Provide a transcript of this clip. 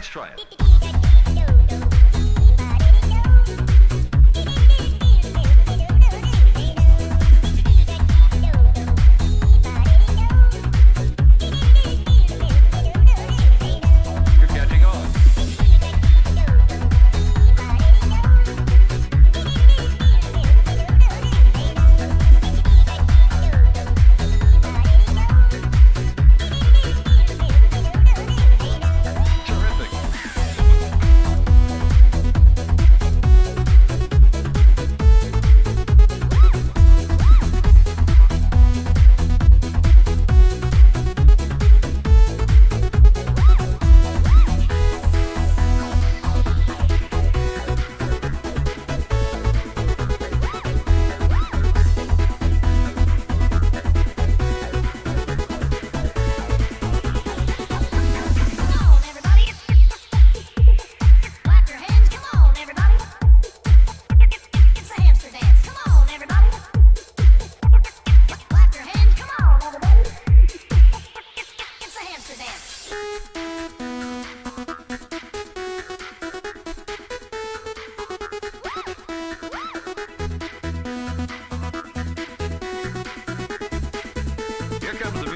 Let's try it. Как обзор.